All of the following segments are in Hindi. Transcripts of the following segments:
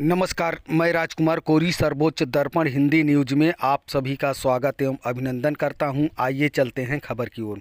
नमस्कार, मैं राजकुमार कोरी, सर्वोच्च दर्पण हिंदी न्यूज़ में आप सभी का स्वागत एवं अभिनंदन करता हूँ। आइए चलते हैं खबर की ओर।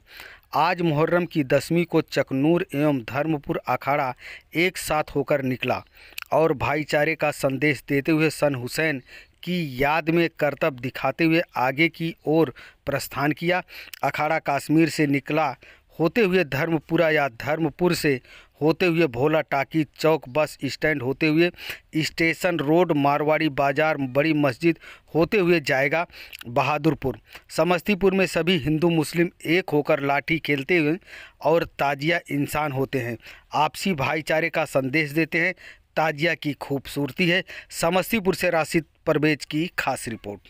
आज मुहर्रम की दसवीं को चकनूर एवं धर्मपुर अखाड़ा एक साथ होकर निकला और भाईचारे का संदेश देते हुए सन हुसैन की याद में करतब दिखाते हुए आगे की ओर प्रस्थान किया। अखाड़ा, कश्मीर से निकला होते हुए धर्मपुरा या धर्मपुर से होते हुए भोला टाकी चौक बस स्टैंड होते हुए स्टेशन रोड मारवाड़ी बाज़ार बड़ी मस्जिद होते हुए जाएगा बहादुरपुर। समस्तीपुर में सभी हिंदू मुस्लिम एक होकर लाठी खेलते हुए और ताजिया इंसान होते हैं। आपसी भाईचारे का संदेश देते हैं। ताजिया की खूबसूरती है। समस्तीपुर से राशिद परवेज की खास रिपोर्ट।